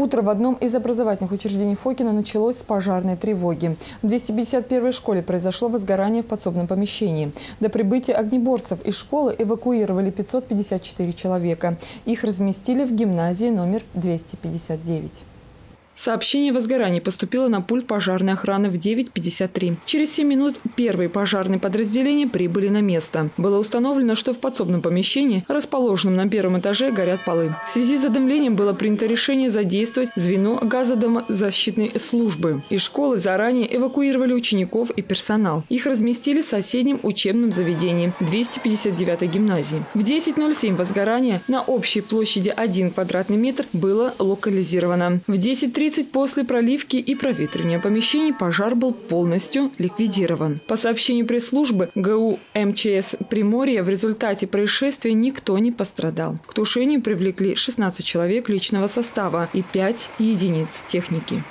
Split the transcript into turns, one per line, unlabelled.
Утро в одном из образовательных учреждений Фокина началось с пожарной тревоги. В 251 школе произошло возгорание в подсобном помещении. До прибытия огнеборцев из школы эвакуировали 554 человека. Их разместили в гимназии номер 259. Сообщение о возгорании поступило на пульт пожарной охраны в 9.53. Через 7 минут первые пожарные подразделения прибыли на место. Было установлено, что в подсобном помещении, расположенном на первом этаже, горят полы. В связи с задымлением было принято решение задействовать звено газодомозащитной службы. Из школы заранее эвакуировали учеников и персонал. Их разместили в соседнем учебном заведении 259-й гимназии. В 10.07 возгорание на общей площади 1 квадратный метр было локализировано. В 10.30 30 после проливки и проветривания помещений пожар был полностью ликвидирован. По сообщению пресс-службы ГУ МЧС Приморья в результате происшествия никто не пострадал. К тушению привлекли 16 человек личного состава и 5 единиц техники.